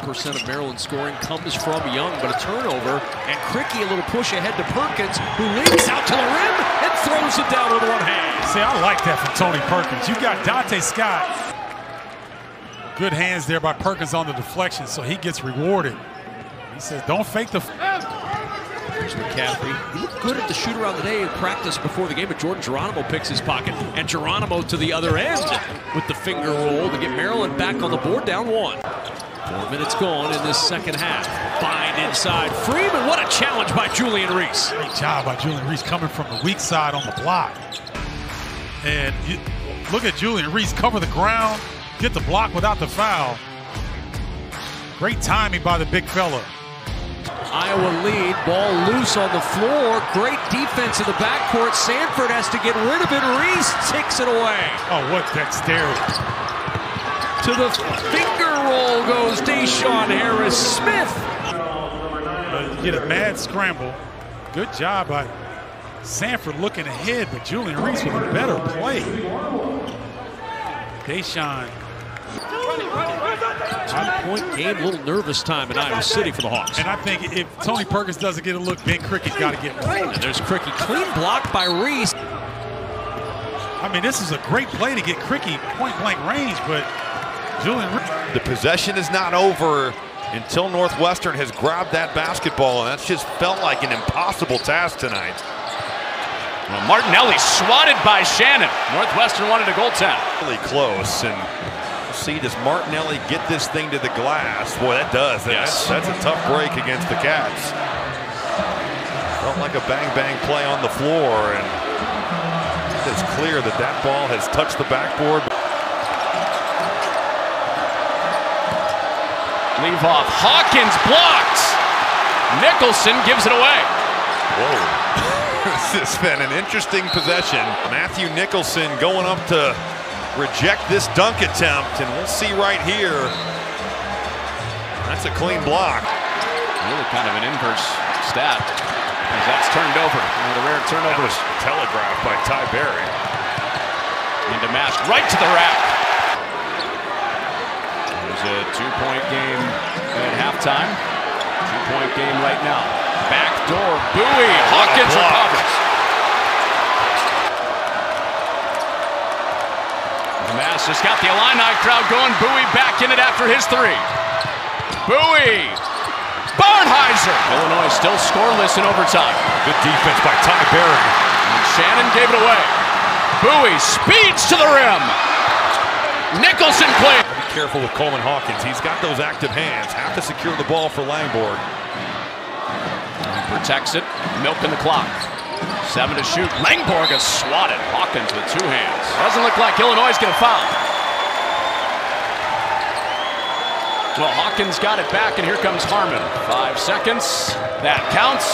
percent of Maryland scoring comes from Young, but a turnover, and Krikke a little push ahead to Perkins, who leaps out to the rim and throws it down with one hand. See, I like that from Tony Perkins. You got Donta Scott. Good hands there by Perkins on the deflection, so he gets rewarded. He says, don't fake the... Here's McCaffery. He looked good at the shoot around the day in practice before the game, but Jordan Geronimo picks his pocket, and Geronimo to the other end with the finger roll to get Maryland back on the board, down one. Four minutes gone in this second half. Find inside Freeman. What a challenge by Julian Reese. Great job by Julian Reese coming from the weak side on the block. And you, look at Julian Reese cover the ground, get the block without the foul. Great timing by the big fella. Iowa lead, ball loose on the floor. Great defense in the backcourt. Sandfort has to get rid of it. Reese takes it away. Oh, what dexterity. To the finger roll goes DeShawn Harris Smith. Uh, you get a mad scramble. Good job by Sandfort looking ahead, but Julian Reese with a better play. DeShawn Two-point game, a little nervous time in Iowa City for the Hawks. And I think if Tony Perkins doesn't get a look, Ben Krikke's got to get one. And there's Krikke, clean block by Reese. I mean, this is a great play to get Krikke point-blank range, but Julian The possession is not over until Northwestern has grabbed that basketball, and that's just felt like an impossible task tonight. Well, Martinelli swatted by Shannon. Northwestern wanted a goaltend. Really close, and see does Martinelli get this thing to the glass? Boy, that does. Yes. That's, that's a tough break against the Cats. Felt like a bang-bang play on the floor, and it's clear that that ball has touched the backboard. Leave off. Hawkins blocked. Nicholson gives it away. Whoa. this has been an interesting possession. Matthew Nicholson going up to reject this dunk attempt, and we'll see right here. That's a clean block. Really kind of an inverse stat. As that's turned over. One of the rare turnovers. Telegraphed by Ty Berry. Domask right to the rack. There's a two-point game at halftime. Two-point game right now. Back door, Buie. Hawkins recovers. Mass just got the Illini crowd going. Buie back in it after his three. Buie. Barnhizer. Illinois still scoreless in overtime. Good defense by Ty Berry. Shannon gave it away. Buie speeds to the rim. Nicholson clear. Careful with Coleman Hawkins. He's got those active hands. Have to secure the ball for Langborg. He Protects it. Milking the clock. Seven to shoot. Langborg is swatted. Hawkins with two hands. Doesn't look like Illinois is going to foul. Well, Hawkins got it back, and here comes Harmon. Five seconds. That counts.